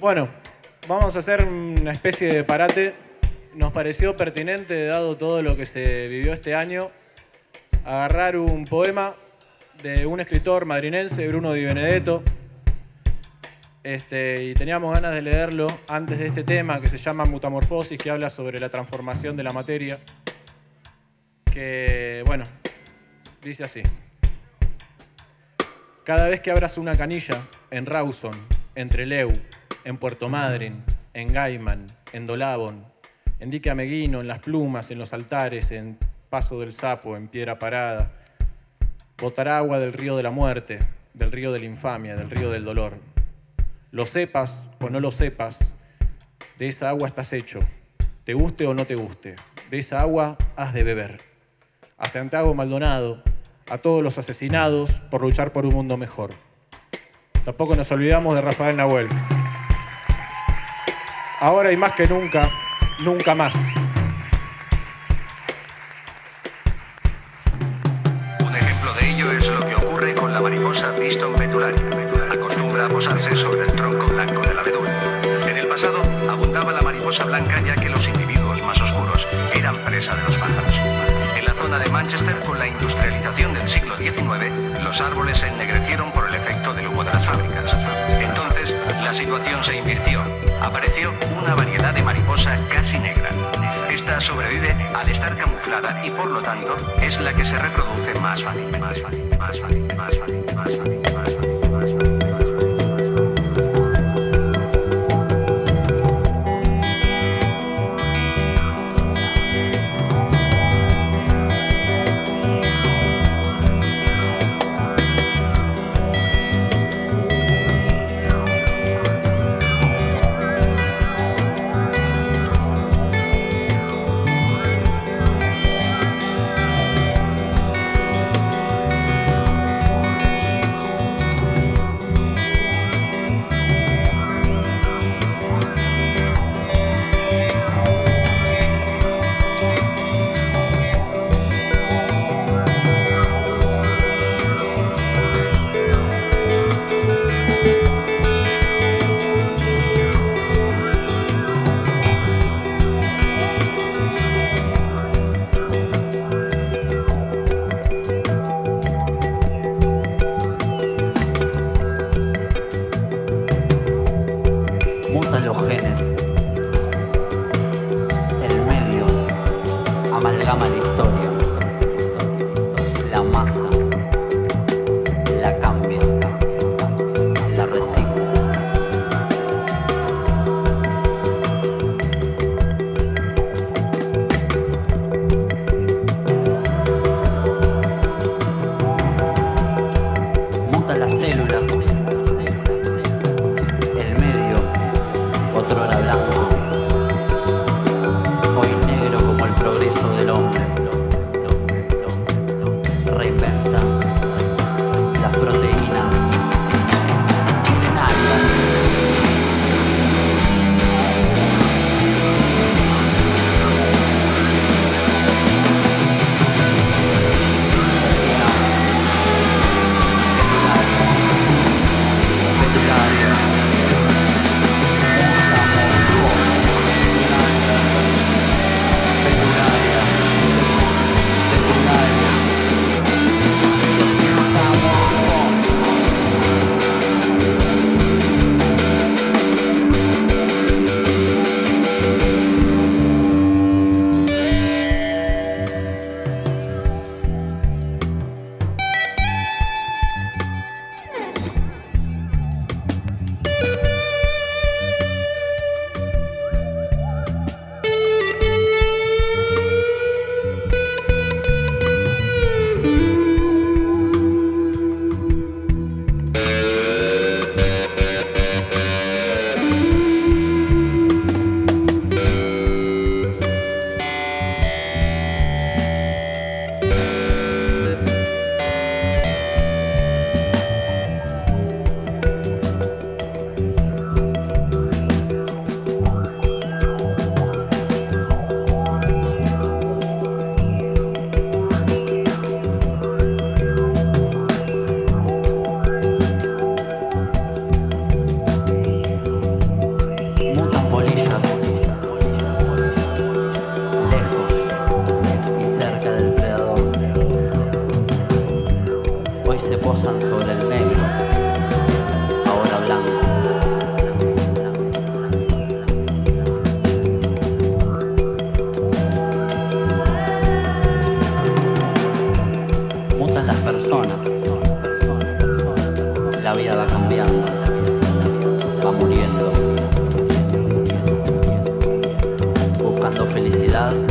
Bueno, vamos a hacer una especie de parate. Nos pareció pertinente, dado todo lo que se vivió este año, agarrar un poema de un escritor madrinense, Bruno Di Benedetto. Este, y teníamos ganas de leerlo antes de este tema que se llama Mutamorfosis, que habla sobre la transformación de la materia. Que, bueno, dice así. Cada vez que abras una canilla en Rawson, en Treleu, en Puerto Madryn, en Gaiman, en Dolabon, en Dique Ameguino, en Las Plumas, en Los Altares, en Paso del Sapo, en Piedra Parada, botará agua del río de la muerte, del río de la infamia, del río del dolor. Lo sepas o no lo sepas, de esa agua estás hecho, te guste o no te guste, de esa agua has de beber. A Santiago Maldonado, a todos los asesinados por luchar por un mundo mejor. Tampoco nos olvidamos de Rafael Nahuel. Ahora y más que nunca, nunca más. Un ejemplo de ello es lo que ocurre con la mariposa Piston petularia. Acostumbra a posarse sobre el tronco blanco del abedul. En el pasado abundaba la mariposa blanca ya que los individuos más oscuros eran presa de los pájaros. En la zona de Manchester, con la industrialización del siglo XIX, los árboles se ennegrecieron por el efecto del humo de las fábricas. Entonces, la situación se invirtió. Apareció una variedad de mariposa casi negra. Esta sobrevive al estar camuflada y por lo tanto es la que se reproduce más fácil, más fácil, historia. La masa se posan sobre el negro, ahora blanco. Mutan las personas. La vida va cambiando, va muriendo. Buscando felicidad